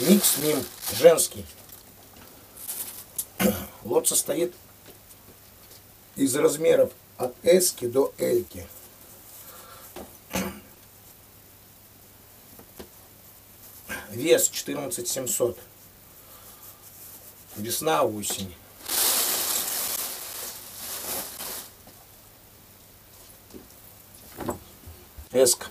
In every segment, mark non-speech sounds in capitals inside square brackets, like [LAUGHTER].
Микс мим женский. [CLEARS THROAT] Лот состоит из размеров от S до L. [CLEARS THROAT] Вес 14700. Весна, осень. Эск.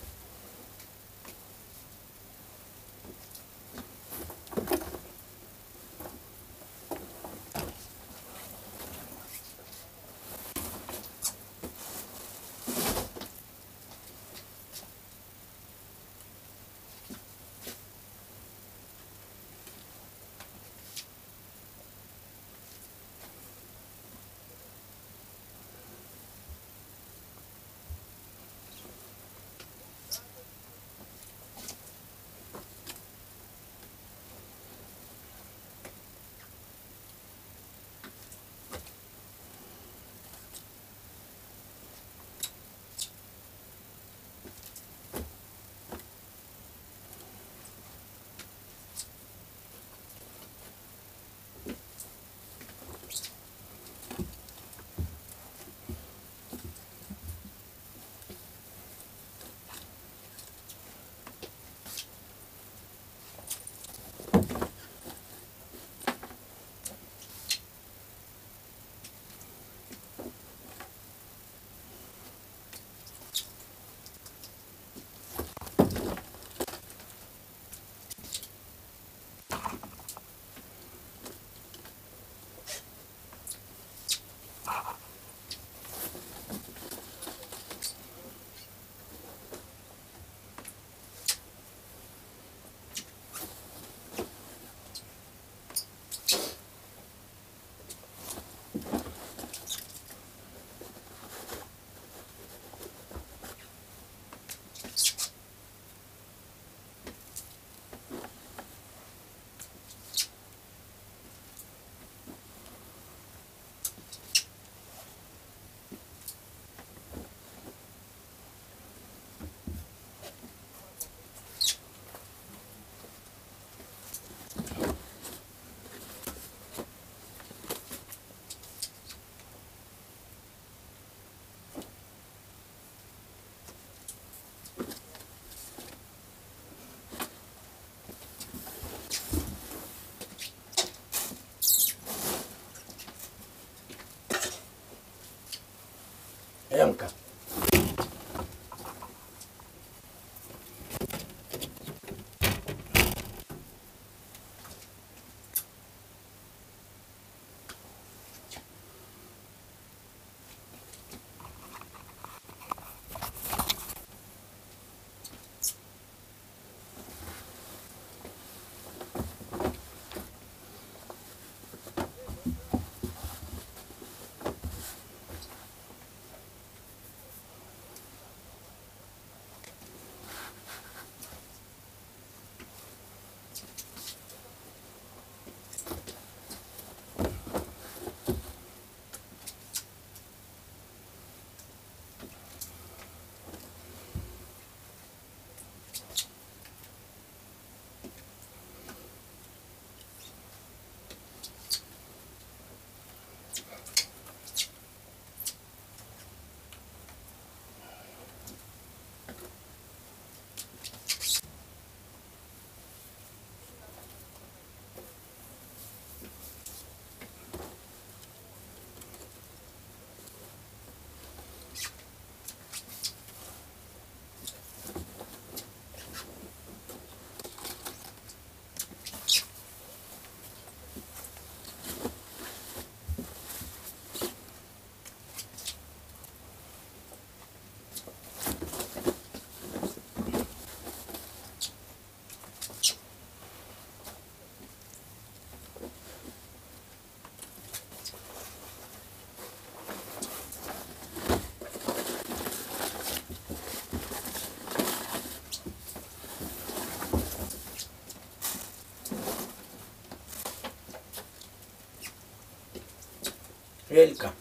Велька.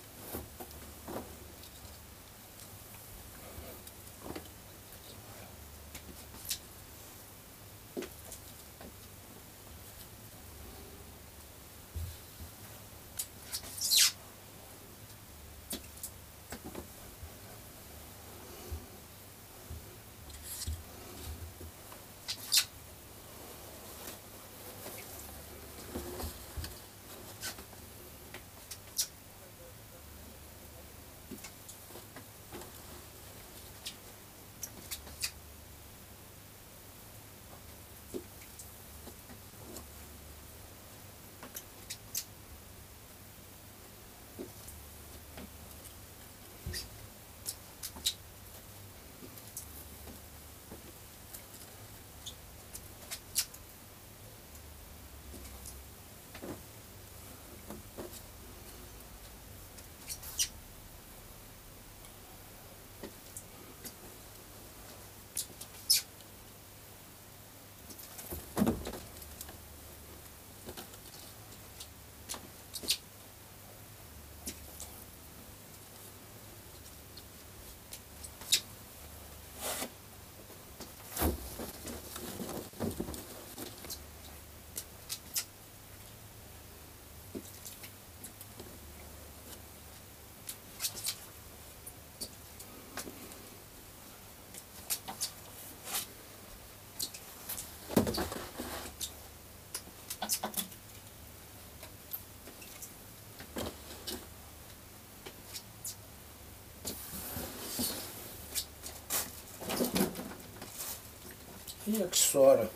Ih, é que sora.